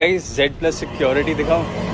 Z plus security दिखाऊँ